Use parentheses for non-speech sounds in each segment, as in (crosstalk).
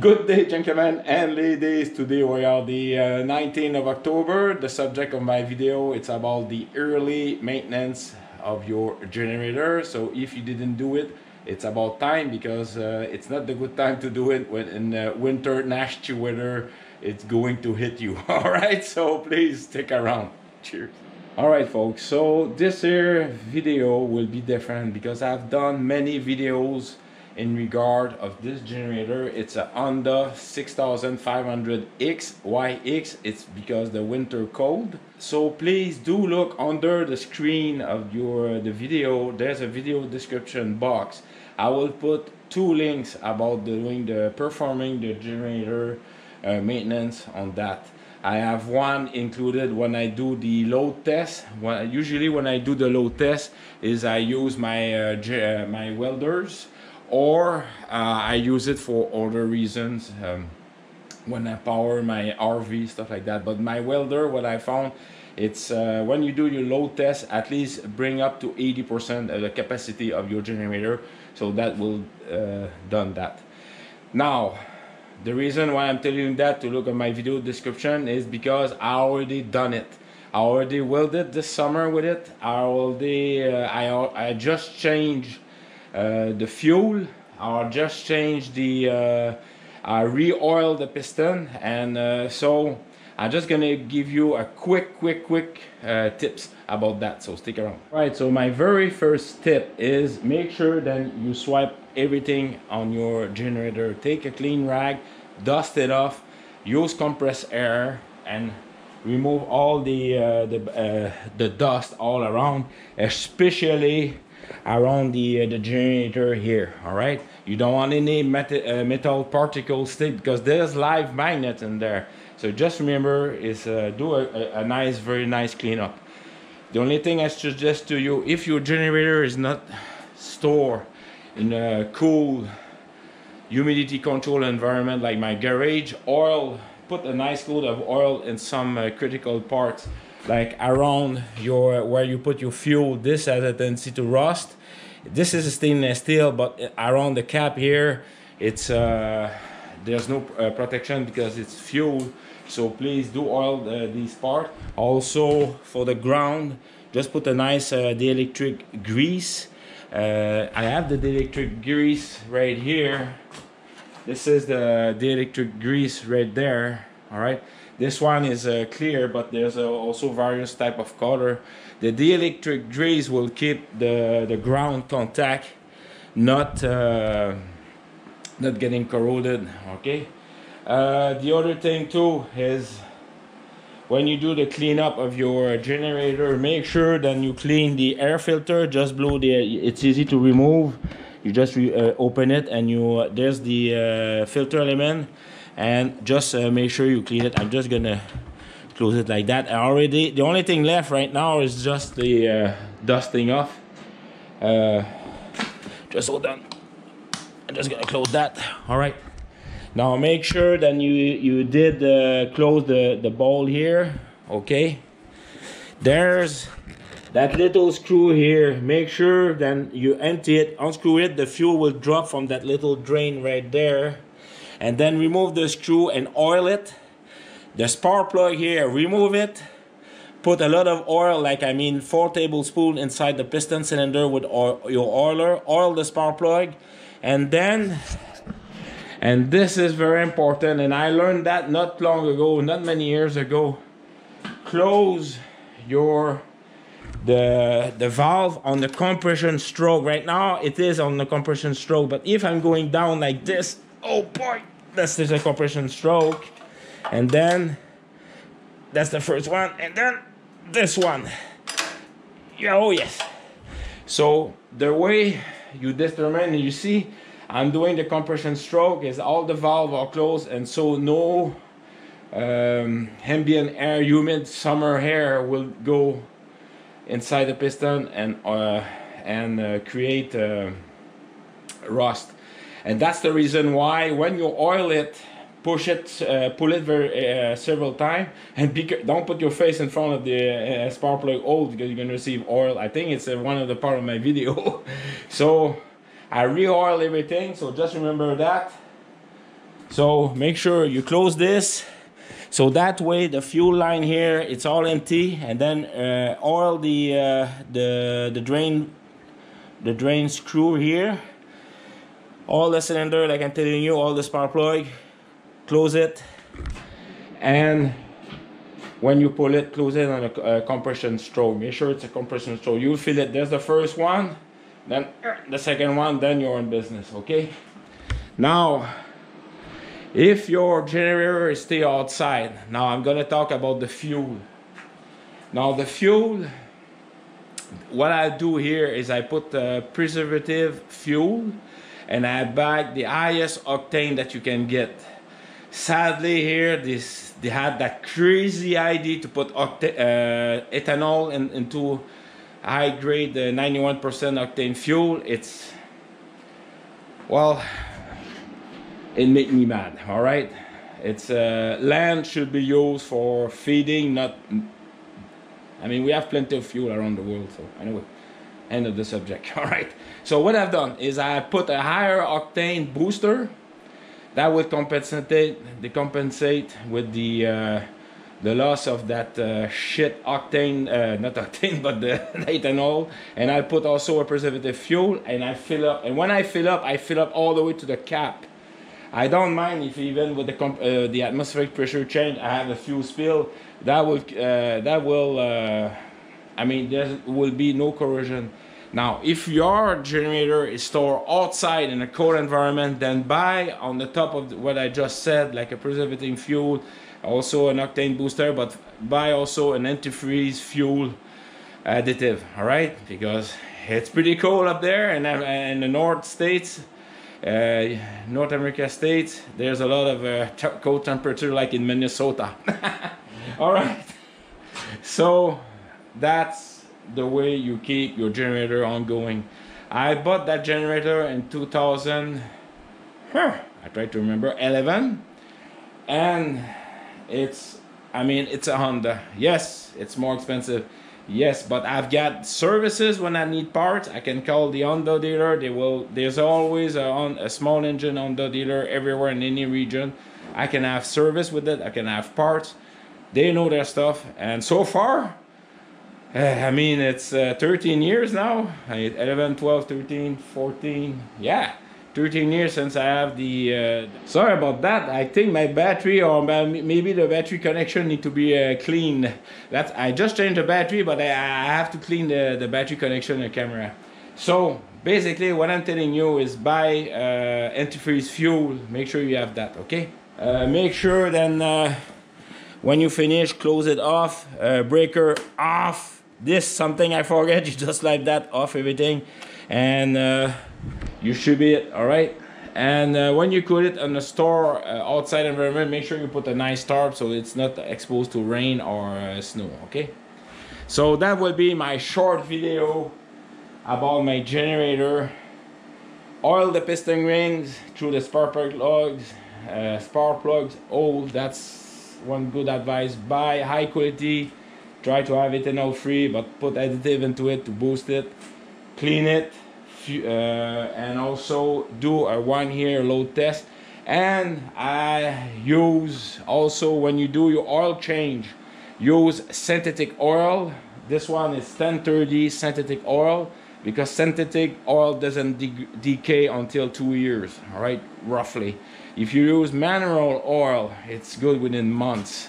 Good day, gentlemen and ladies. Today we are the uh, 19th of October. The subject of my video it's about the early maintenance of your generator. So if you didn't do it, it's about time because uh, it's not the good time to do it when in uh, winter nasty weather it's going to hit you. (laughs) All right, so please stick around. Cheers. All right, folks. So this here video will be different because I've done many videos in regard of this generator it's a Honda 6500X why X it's because the winter cold. So please do look under the screen of your the video. There's a video description box. I will put two links about doing the performing the generator uh, maintenance on that. I have one included when I do the load test. When, usually when I do the load test is I use my uh, uh my welders or uh, I use it for other reasons um, when I power my RV stuff like that. But my welder what I found it's uh, when you do your load test at least bring up to 80% of the capacity of your generator. So that will uh, done that. Now the reason why I'm telling you that to look at my video description is because I already done it. I already welded this summer with it. I already uh, I, I just changed the fuel I just changed the uh, I re-oiled the piston and uh, so I'm just gonna give you a quick quick quick uh, tips about that so stick around. Right so my very first tip is make sure that you swipe everything on your generator. Take a clean rag dust it off use compressed air and remove all the uh, the uh, the dust all around especially around the uh, the generator here all right? You don't want any metal, uh, metal particles stick because there's live magnet in there. So just remember is uh, do a, a, nice very nice cleanup. The only thing I suggest to you if your generator is not stored in a cool humidity control environment like my garage oil put a nice load of oil in some uh, critical parts like around your where you put your fuel this has a tendency to rust. This is a stainless steel but around the cap here it's uh, there's no uh, protection because it's fuel. So please do oil uh, this part. Also for the ground just put a nice uh, dielectric grease. Uh, I have the dielectric grease right here. This is the dielectric grease right there all right this one is uh, clear, but there's uh, also various type of color. The dielectric grease will keep the, the ground contact not uh, not getting corroded. Okay. Uh, the other thing too is when you do the cleanup of your generator, make sure that you clean the air filter. Just blow the. It's easy to remove. You just re, uh, open it and you there's the uh, filter element and just uh, make sure you clean it. I'm just gonna close it like that. I already the only thing left right now is just the uh, dusting off. Uh, just hold on. I'm just gonna close that. All right. Now make sure that you you did uh, close the the bowl here. Okay. There's that little screw here. Make sure then you empty it unscrew it. The fuel will drop from that little drain right there and then remove the screw and oil it. The spark plug here remove it. Put a lot of oil like I mean 4 tablespoons inside the piston cylinder with oil, your oiler oil the spark plug and then and this is very important and I learned that not long ago not many years ago. Close your the the valve on the compression stroke. Right now it is on the compression stroke but if I'm going down like this oh boy that's the compression stroke. And then that's the first one. And then this one. Yeah oh yes. So the way you determine you see I'm doing the compression stroke is all the valves are closed and so no um, ambient air humid summer air will go inside the piston and uh, and uh, create uh, rust and that's the reason why when you oil it push it uh, pull it very uh, several times and don't put your face in front of the uh, spark plug hole because you're gonna receive oil i think it's uh, one of the part of my video (laughs) so i re-oil everything so just remember that So make sure you close this. So that way the fuel line here, it's all empty and then uh, oil the, uh, the, the drain, the drain screw here. All the cylinder, like I'm telling you, all the spark plug, close it. And when you pull it, close it on a, a compression stroke. Make sure it's a compression stroke. You feel it. There's the first one, then the second one, then you're in business. Okay. Now, if your generator is still outside, now I'm gonna talk about the fuel. Now the fuel, what I do here is I put the preservative fuel and I buy the highest octane that you can get. Sadly here, this they had that crazy idea to put octa- uh, ethanol in, into high grade 91% octane fuel. It's, well, it made me mad, all right? It's uh, land should be used for feeding, not. I mean, we have plenty of fuel around the world, so anyway, end of the subject. (laughs) All right. So what I've done is I put a higher octane booster that would compensate they compensate with the uh, the loss of that uh, shit octane uh, not (laughs) octane but the, (laughs) ethanol and I put also a preservative fuel and I fill up and when I fill up I fill up all the way to the cap I don't mind if even with the uh, the atmospheric pressure change I have a fuel spill that will uh, that will uh, I mean there will be no corrosion now, if your generator is stored outside in a cold environment, then buy on the top of what I just said, like a preservative fuel, also an octane booster, but buy also an antifreeze fuel additive, all right? Because it's pretty cold up there and in the North States, uh, North America states, there's a lot of uh, cold temperature like in Minnesota. (laughs) all right, so that's the way you keep your generator ongoing. I bought that generator in 2000, huh, I try to remember, 11. And it's, I mean, it's a Honda. Yes, it's more expensive. Yes, but I've got services when I need parts. I can call the Honda dealer. They will. There's always a, a small engine Honda dealer everywhere in any region. I can have service with it. I can have parts. They know their stuff, and so far uh, I mean, it's uh, 13 years now. 11, 12, 13, 14. Yeah, 13 years since I have the. Uh, sorry about that. I think my battery or maybe the battery connection need to be uh, cleaned. That I just changed the battery, but I, I have to clean the, the battery connection and camera. So basically, what I'm telling you is buy uh, antifreeze fuel. Make sure you have that. Okay. Uh, make sure then when you finish, close it off. breaker off this something I forget (laughs) you just like that off everything. And uh, you should be it all right? And uh, when you put it on the store uh, outside environment make sure you put a nice tarp so it's not exposed to rain or uh, snow okay? So that will be my short video about my generator. Oil the piston rings through the spark plugs uh, spark plugs old that's one good advice. Buy high quality try to have ethanol free but put additive into it to boost it. Clean it uh, and also do a one year load test. And I use also when you do your oil change use synthetic oil. This one is 1030 synthetic oil because synthetic oil doesn't de decay until two years all right roughly. If you use mineral oil it's good within months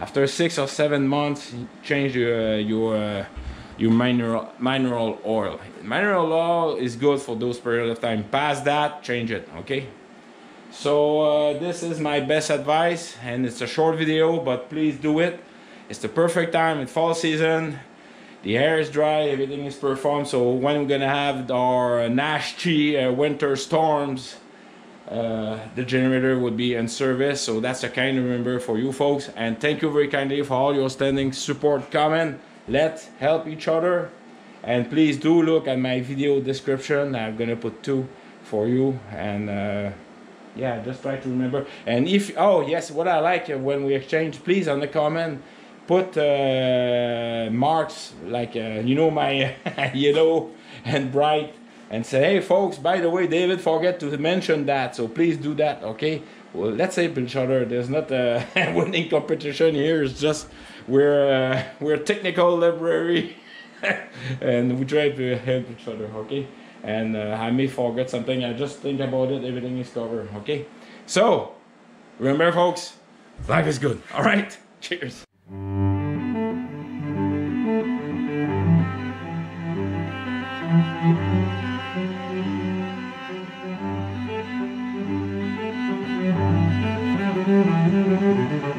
after six or seven months change your your uh, your mineral mineral oil. Mineral oil is good for those period of time. Past that change it okay? So uh, this is my best advice and it's a short video but please do it. It's the perfect time. In fall season. The air is dry. Everything is performed. So when we're gonna have our nasty uh, winter storms uh, the generator would be in service. So that's a kind remember for you folks. And thank you very kindly for all your standing support comment. Let's help each other. And please do look at my video description. I'm gonna put two for you. And uh, yeah just try to remember. And if oh yes what i like when we exchange please on the comment put uh, marks like uh, you know my (laughs) yellow and bright and say, hey folks, by the way, David forget to mention that, so please do that, okay? Well, let's help each other. There's not a (laughs) winning competition here. It's just we're uh, we're technical library, (laughs) and we try to help each other, okay? And uh, I may forget something. I just think about it. Everything is covered, okay? So remember, folks, life is good. All right. (laughs) Cheers. Música